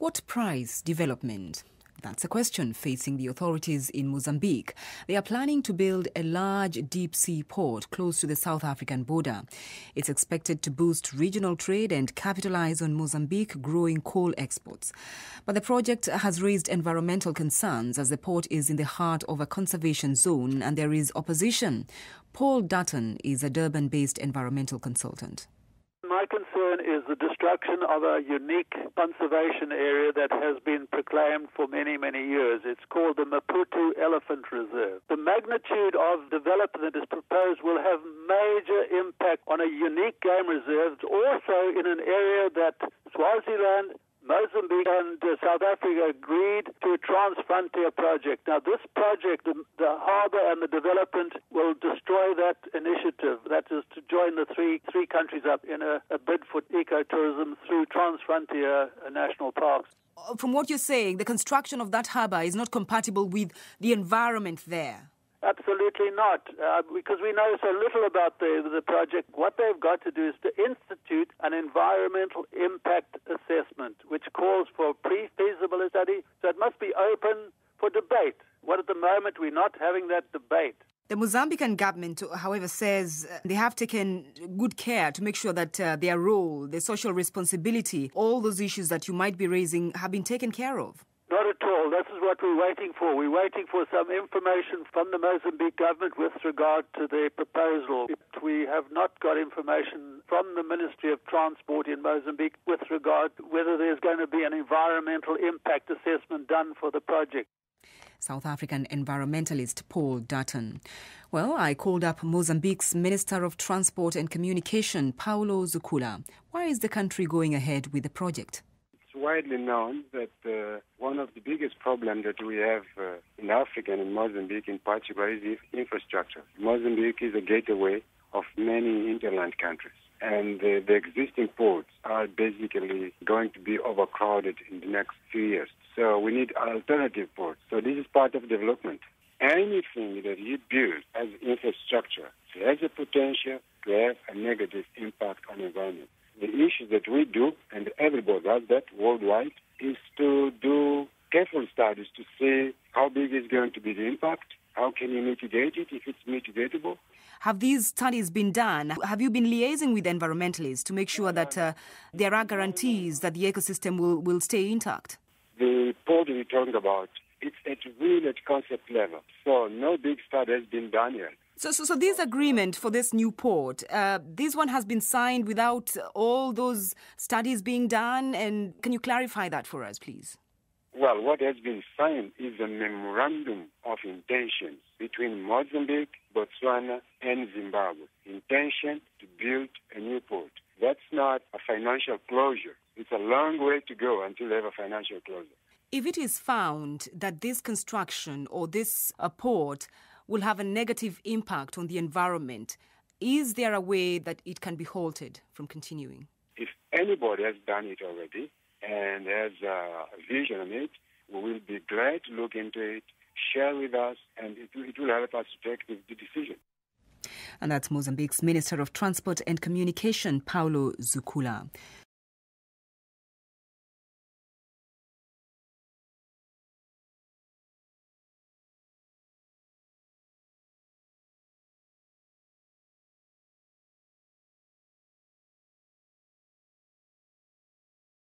What price development? That's a question facing the authorities in Mozambique. They are planning to build a large deep sea port close to the South African border. It's expected to boost regional trade and capitalize on Mozambique growing coal exports. But the project has raised environmental concerns as the port is in the heart of a conservation zone and there is opposition. Paul Dutton is a Durban based environmental consultant is the destruction of a unique conservation area that has been proclaimed for many, many years. It's called the Maputo Elephant Reserve. The magnitude of development that is proposed will have major impact on a unique game reserve, also in an area that Swaziland Mozambique and uh, South Africa agreed to a trans-frontier project. Now, this project, the, the harbour and the development will destroy that initiative. That is to join the three three countries up in a, a bid for ecotourism through trans-frontier national parks. From what you're saying, the construction of that harbour is not compatible with the environment there. Absolutely not, uh, because we know so little about the, the project. What they've got to do is to institute an environmental impact assessment, which calls for a pre-feasibility study. So it must be open for debate. What at the moment we're not having that debate. The Mozambican government, however, says they have taken good care to make sure that uh, their role, their social responsibility, all those issues that you might be raising have been taken care of. Not at all. This is what we're waiting for. We're waiting for some information from the Mozambique government with regard to their proposal. We have not got information from the Ministry of Transport in Mozambique with regard whether there's going to be an environmental impact assessment done for the project. South African environmentalist Paul Dutton. Well, I called up Mozambique's Minister of Transport and Communication, Paulo Zucula. Why is the country going ahead with the project? Widely known that uh, one of the biggest problems that we have uh, in Africa and in Mozambique in particular is infrastructure. Mozambique is a gateway of many interland countries. And uh, the existing ports are basically going to be overcrowded in the next few years. So we need alternative ports. So this is part of development. Anything that you build as infrastructure has a potential to have a negative impact on the environment the issue that we do, and everybody does that worldwide, is to do careful studies to see how big is going to be the impact, how can you mitigate it if it's mitigatable. Have these studies been done? Have you been liaising with environmentalists to make sure that uh, there are guarantees that the ecosystem will, will stay intact? The port we're talking about, it's at real at concept level. So no big study has been done yet. So, so, so this agreement for this new port, uh, this one has been signed without all those studies being done. And can you clarify that for us, please? Well, what has been signed is a memorandum of intentions between Mozambique, Botswana, and Zimbabwe. Intention to build a new port. That's not a financial closure. It's a long way to go until they have a financial closure. If it is found that this construction or this uh, port will have a negative impact on the environment, is there a way that it can be halted from continuing? If anybody has done it already and has a vision on it, we will be glad to look into it, share with us, and it will, it will help us to take the, the decision. And that's Mozambique's Minister of Transport and Communication, Paulo Zucula.